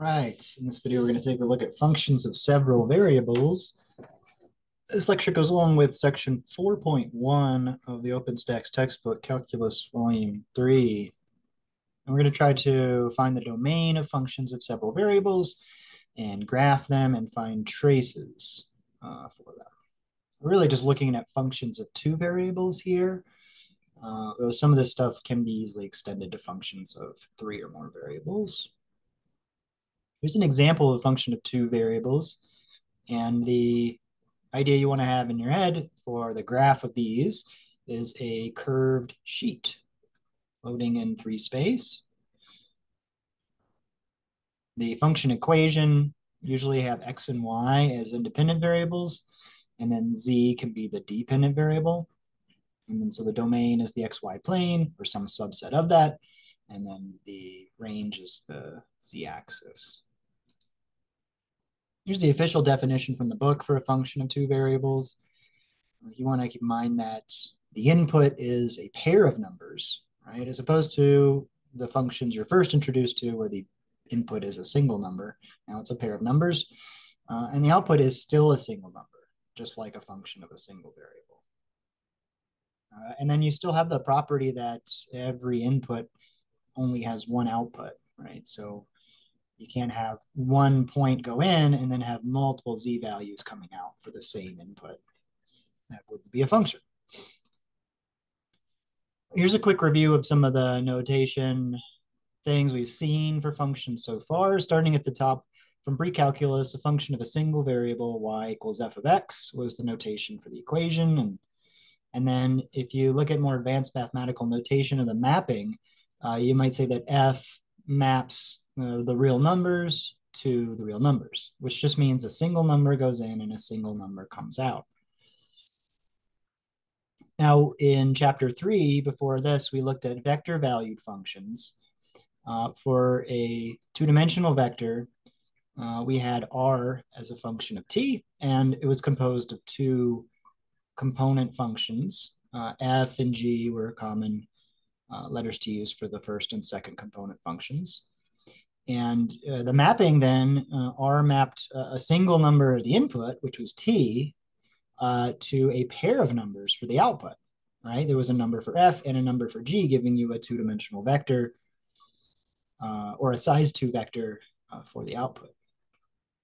Right, in this video, we're going to take a look at functions of several variables. This lecture goes along with section 4.1 of the OpenStax textbook, Calculus Volume 3. And we're going to try to find the domain of functions of several variables and graph them and find traces uh, for them. We're really just looking at functions of two variables here. Uh, though some of this stuff can be easily extended to functions of three or more variables. Here's an example of a function of two variables. And the idea you want to have in your head for the graph of these is a curved sheet floating in three space. The function equation usually have x and y as independent variables, and then z can be the dependent variable. And then so the domain is the xy plane or some subset of that, and then the range is the z-axis. Here's the official definition from the book for a function of two variables. You want to keep in mind that the input is a pair of numbers, right? As opposed to the functions you're first introduced to where the input is a single number. Now it's a pair of numbers. Uh, and the output is still a single number, just like a function of a single variable. Uh, and then you still have the property that every input only has one output, right? So you can't have one point go in and then have multiple z values coming out for the same input. That wouldn't be a function. Here's a quick review of some of the notation things we've seen for functions so far. Starting at the top from pre-calculus, a function of a single variable y equals f of x was the notation for the equation. And, and then if you look at more advanced mathematical notation of the mapping, uh, you might say that f maps the real numbers to the real numbers, which just means a single number goes in and a single number comes out. Now, in chapter three, before this, we looked at vector valued functions. Uh, for a two-dimensional vector, uh, we had r as a function of t, and it was composed of two component functions. Uh, f and g were common uh, letters to use for the first and second component functions. And uh, the mapping then, uh, R mapped a single number of the input, which was T, uh, to a pair of numbers for the output, right? There was a number for F and a number for G, giving you a two-dimensional vector uh, or a size two vector uh, for the output.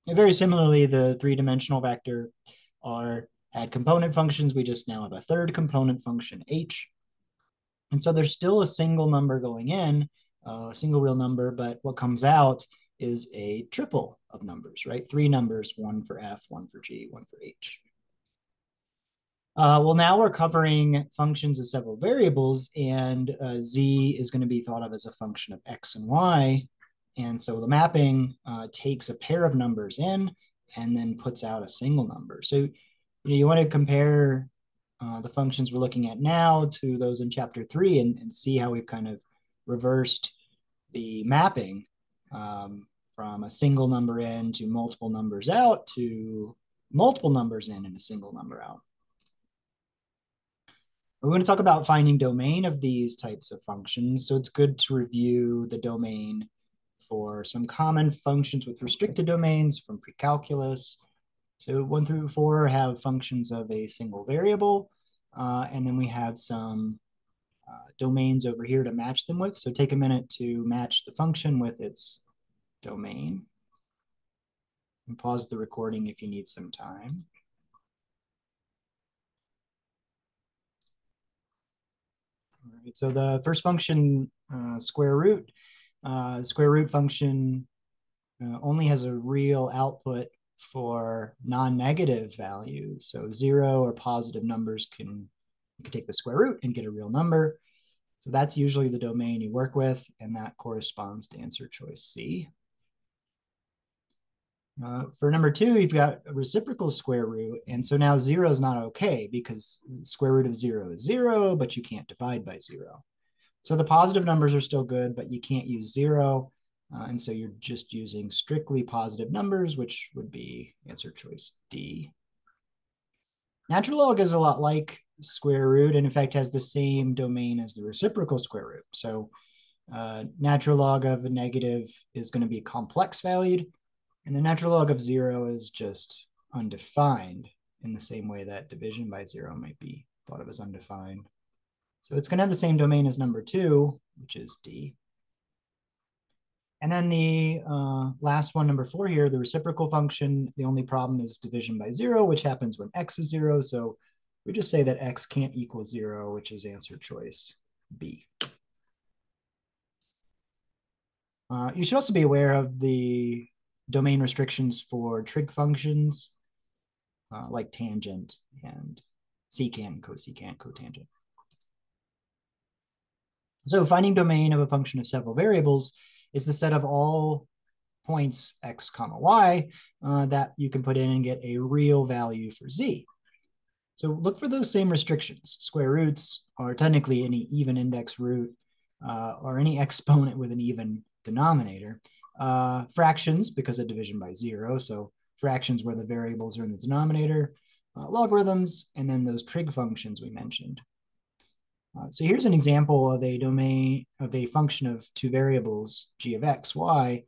And very similarly, the three-dimensional vector R had component functions. We just now have a third component function, H. And so there's still a single number going in, a single real number, but what comes out is a triple of numbers, right? Three numbers, one for F, one for G, one for H. Uh, well, now we're covering functions of several variables, and uh, Z is going to be thought of as a function of X and Y. And so the mapping uh, takes a pair of numbers in and then puts out a single number. So you, know, you want to compare uh, the functions we're looking at now to those in chapter three and, and see how we've kind of reversed the mapping um, from a single number in to multiple numbers out to multiple numbers in and a single number out. We're going to talk about finding domain of these types of functions. So it's good to review the domain for some common functions with restricted domains from pre-calculus. So one through four have functions of a single variable. Uh, and then we have some uh, domains over here to match them with. So take a minute to match the function with its domain. And pause the recording if you need some time. All right, so the first function, uh, square root, uh, square root function uh, only has a real output for non-negative values. So zero or positive numbers can you can take the square root and get a real number. So that's usually the domain you work with, and that corresponds to answer choice C. Uh, for number two, you've got a reciprocal square root, and so now zero is not okay because square root of zero is zero, but you can't divide by zero. So the positive numbers are still good, but you can't use zero, uh, and so you're just using strictly positive numbers, which would be answer choice D. Natural log is a lot like square root and in fact has the same domain as the reciprocal square root. So uh, natural log of a negative is going to be complex valued, and the natural log of zero is just undefined in the same way that division by zero might be thought of as undefined. So it's going to have the same domain as number two, which is D. And then the uh, last one, number four here, the reciprocal function, the only problem is division by zero, which happens when x is zero. So we just say that x can't equal zero, which is answer choice B. Uh, you should also be aware of the domain restrictions for trig functions uh, like tangent and secant, cosecant, cotangent. So finding domain of a function of several variables is the set of all points x comma y uh, that you can put in and get a real value for z. So look for those same restrictions. Square roots are technically any even index root uh, or any exponent with an even denominator. Uh, fractions, because of division by zero. So fractions where the variables are in the denominator. Uh, logarithms, and then those trig functions we mentioned. Uh, so here's an example of a domain of a function of two variables, g of x, y,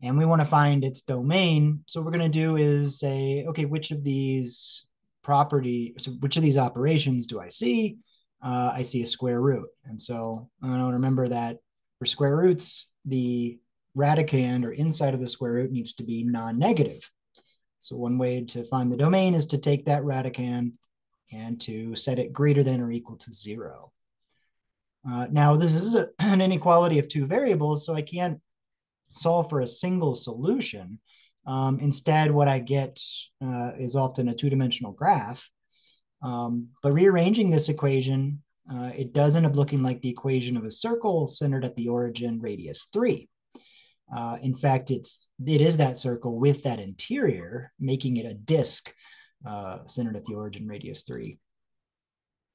and we want to find its domain. So what we're going to do is say, okay, which of these property, so which of these operations do I see? Uh, I see a square root. And so I to remember that for square roots, the radicand or inside of the square root needs to be non-negative. So one way to find the domain is to take that radicand and to set it greater than or equal to zero. Uh, now, this is a, an inequality of two variables, so I can't solve for a single solution. Um, instead, what I get uh, is often a two-dimensional graph. Um, but rearranging this equation, uh, it does end up looking like the equation of a circle centered at the origin radius 3. Uh, in fact, it's it is that circle with that interior, making it a disk uh, centered at the origin radius 3.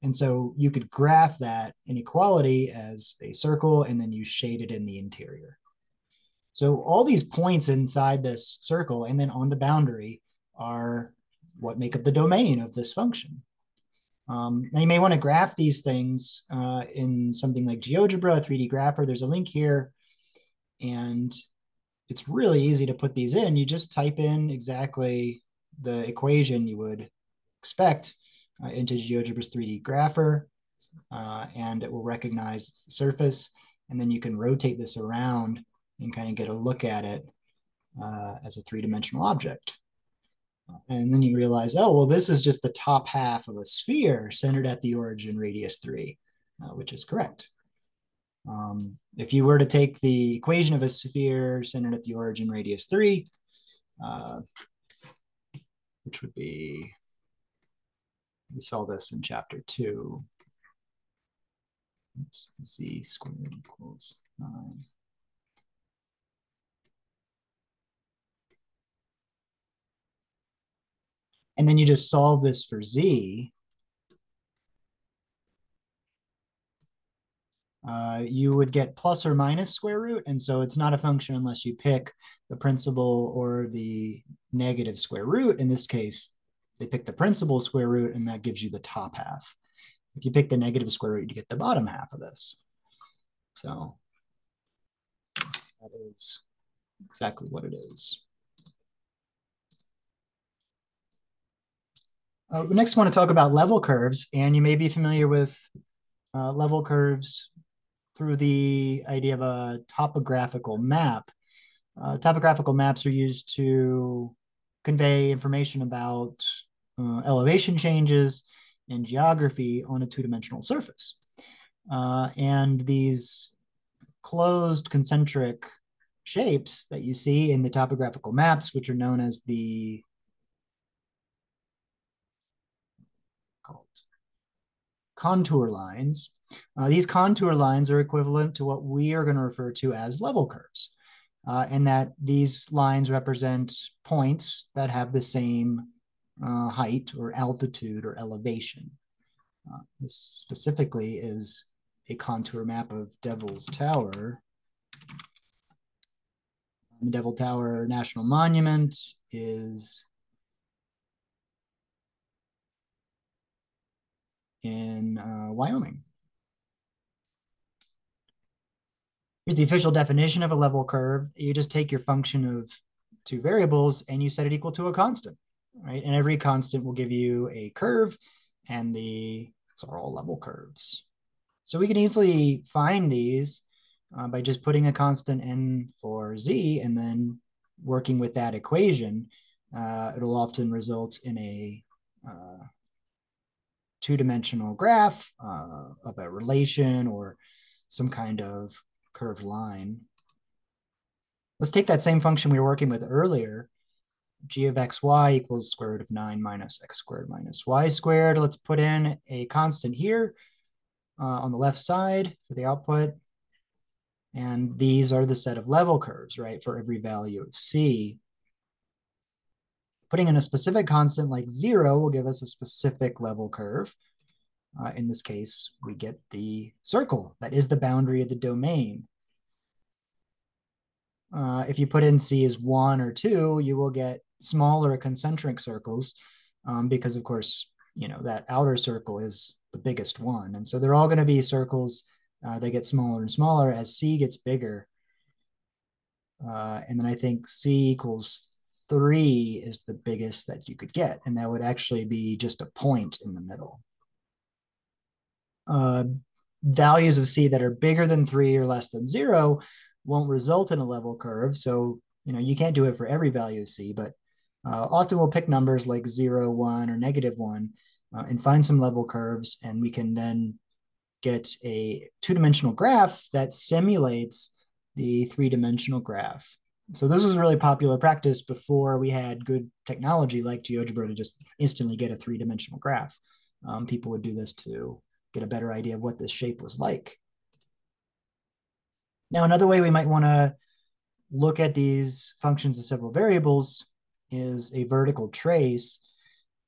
And so you could graph that inequality as a circle, and then you shade it in the interior. So all these points inside this circle and then on the boundary are what make up the domain of this function. Um, now you may want to graph these things uh, in something like GeoGebra, 3D Grapher. There's a link here. And it's really easy to put these in. You just type in exactly the equation you would expect uh, into GeoGebra's 3D Grapher. Uh, and it will recognize it's the surface. And then you can rotate this around and kind of get a look at it uh, as a three-dimensional object. And then you realize, oh, well, this is just the top half of a sphere centered at the origin radius three, uh, which is correct. Um, if you were to take the equation of a sphere centered at the origin radius three, uh, which would be, we saw this in chapter two, Oops, z squared equals nine. And then you just solve this for z, uh, you would get plus or minus square root. And so it's not a function unless you pick the principal or the negative square root. In this case, they pick the principal square root, and that gives you the top half. If you pick the negative square root, you get the bottom half of this. So that is exactly what it is. Uh, next, I want to talk about level curves, and you may be familiar with uh, level curves through the idea of a topographical map. Uh, topographical maps are used to convey information about uh, elevation changes and geography on a two-dimensional surface. Uh, and these closed concentric shapes that you see in the topographical maps, which are known as the called contour lines. Uh, these contour lines are equivalent to what we are going to refer to as level curves, uh, and that these lines represent points that have the same uh, height or altitude or elevation. Uh, this specifically is a contour map of Devil's Tower. The Devil Tower National Monument is in uh, Wyoming. Here's the official definition of a level curve. You just take your function of two variables and you set it equal to a constant, right? And every constant will give you a curve and the, so are all level curves. So we can easily find these uh, by just putting a constant n for z and then working with that equation. Uh, it'll often result in a uh, two-dimensional graph uh, of a relation or some kind of curved line. Let's take that same function we were working with earlier. g of xy equals square root of 9 minus x squared minus y squared. Let's put in a constant here uh, on the left side for the output. And these are the set of level curves, right, for every value of c. Putting in a specific constant like 0 will give us a specific level curve. Uh, in this case, we get the circle. That is the boundary of the domain. Uh, if you put in C as one or two, you will get smaller concentric circles um, because, of course, you know, that outer circle is the biggest one. And so they're all going to be circles. Uh, they get smaller and smaller as C gets bigger. Uh, and then I think C equals three is the biggest that you could get. And that would actually be just a point in the middle. Uh, values of C that are bigger than three or less than zero won't result in a level curve. So, you know, you can't do it for every value of C, but uh, often we'll pick numbers like zero, one, or negative one uh, and find some level curves. And we can then get a two-dimensional graph that simulates the three-dimensional graph. So this was a really popular practice before we had good technology like GeoGebra to just instantly get a three-dimensional graph. Um, people would do this to get a better idea of what this shape was like. Now, another way we might want to look at these functions of several variables is a vertical trace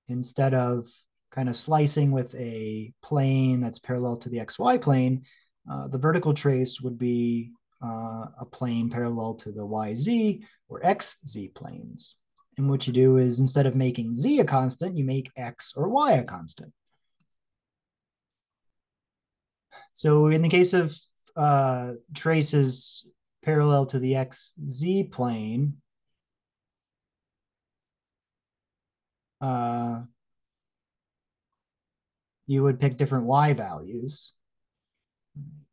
instead of kind of slicing with a plane that's parallel to the xy plane. Uh, the vertical trace would be uh, a plane parallel to the yz or xz planes. And what you do is instead of making z a constant, you make x or y a constant. So in the case of uh, traces parallel to the xz plane, uh, you would pick different y values.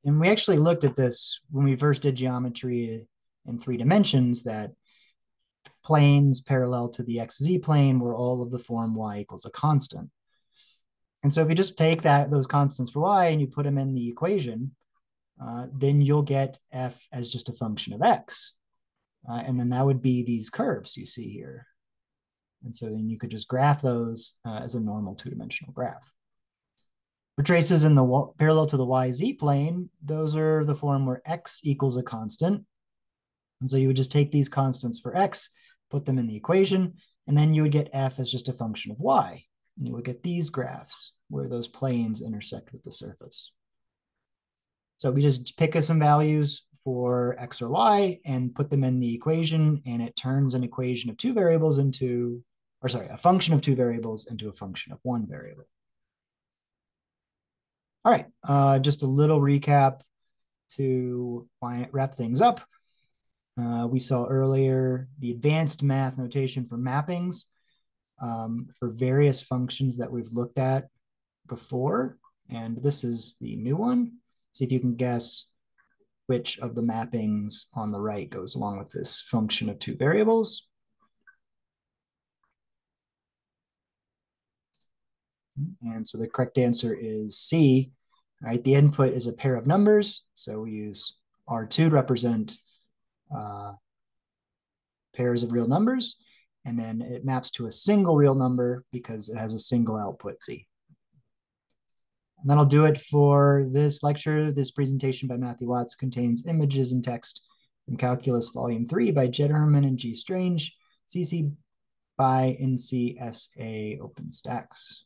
And we actually looked at this when we first did geometry in three dimensions that planes parallel to the xz plane were all of the form y equals a constant. And so if you just take that those constants for y and you put them in the equation, uh, then you'll get f as just a function of x. Uh, and then that would be these curves you see here. And so then you could just graph those uh, as a normal two-dimensional graph. For traces in the parallel to the yz plane, those are the form where x equals a constant. And so you would just take these constants for x, put them in the equation, and then you would get f as just a function of y. And you would get these graphs where those planes intersect with the surface. So we just pick some values for x or y and put them in the equation, and it turns an equation of two variables into, or sorry, a function of two variables into a function of one variable. All right, uh, just a little recap to wrap things up. Uh, we saw earlier the advanced math notation for mappings um, for various functions that we've looked at before. And this is the new one. See if you can guess which of the mappings on the right goes along with this function of two variables. And so the correct answer is C. All right, the input is a pair of numbers. So we use R2 to represent uh, pairs of real numbers. And then it maps to a single real number because it has a single output Z. And that'll do it for this lecture. This presentation by Matthew Watts contains images and text from Calculus Volume 3 by Jed Herman and G. Strang, CC by NCSA OpenStax.